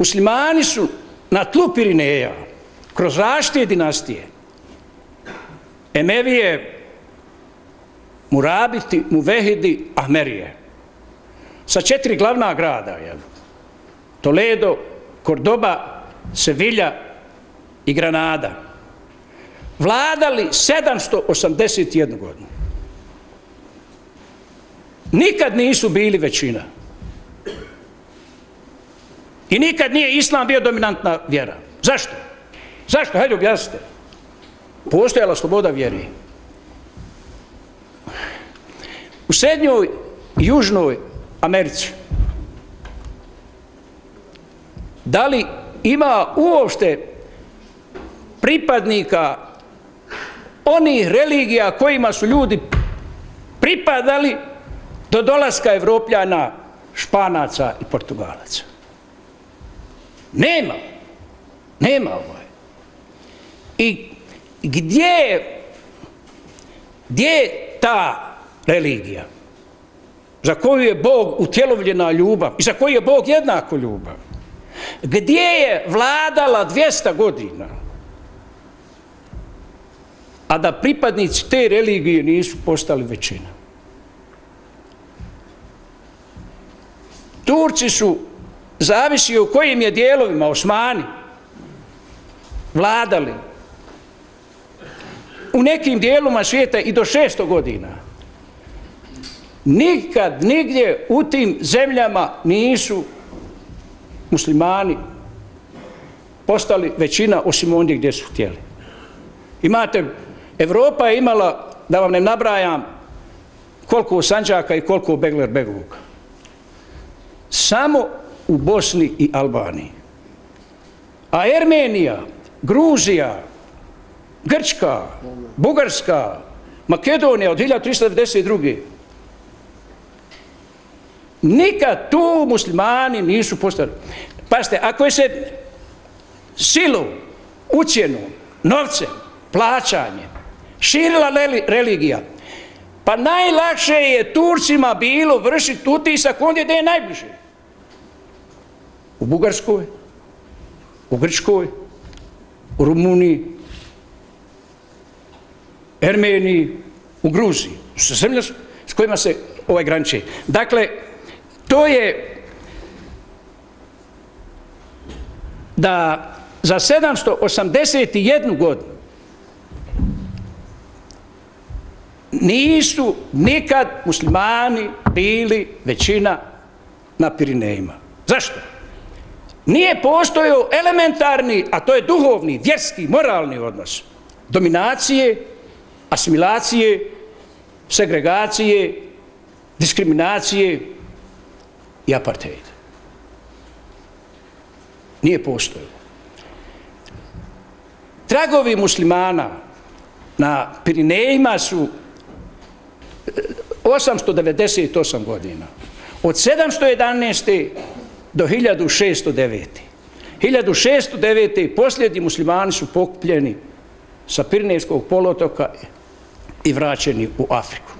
muslimani su na tlu Pirineja, kroz raštije dinastije, Emevije, Murabiti, Muvehidi, Ahmerije, sa četiri glavna grada, jel? Toledo, Kordoba, Sevilla i Granada, vladali 781 godinu. Nikad nisu bili većina. I nikad nije islam bio dominantna vjera. Zašto? Zašto? Hajde objasnite. Postojala sloboda vjeri. U srednjoj i južnoj Americi da li ima uopšte pripadnika onih religija kojima su ljudi pripadali do dolaska Evropljana, Španaca i Portugalaca. Nema. Nema ovaj. I gdje gdje je ta religija za koju je Bog utjelovljena ljubav i za koju je Bog jednako ljubav? Gdje je vladala 200 godina? A da pripadnici te religije nisu postali većina. Turci su zavisi u kojim je dijelovima Osmani vladali u nekim dijeloma svijeta i do 600 godina. Nikad, nigdje u tim zemljama nisu muslimani postali većina osim ondje gdje su htjeli. Imate, Evropa je imala, da vam ne nabrajam, koliko Sanđaka i koliko Begler Begovuka. Samo u Bosni i Albaniji. A Ermenija, Gruzija, Grčka, Bugarska, Makedonija od 1392. Nikad tu muslimani nisu postali. Pazite, ako je se silu, ucijenu, novce, plaćanje, širila religija, pa najlakše je Turcima bilo vršiti utisak ondje gdje je najbliže u Bugarskoj, u Grčkoj, u Rumuniji, Ermeniji, u Gruziji. Su zemlje s kojima se ovaj granče. Dakle, to je da za 781 godinu nisu nikad muslimani bili većina na Pirinejima. Zašto? Nije postojao elementarni, a to je duhovni, vjerski, moralni odnos, dominacije, asimilacije, segregacije, diskriminacije i apartheid. Nije postojao. Tragovi muslimana na Pirinejima su e, 898 godina. Od 711 do 1609. 1609. posljednji muslimani su pokupljeni sa Pirinejskog polotoka i vraćeni u Afriku.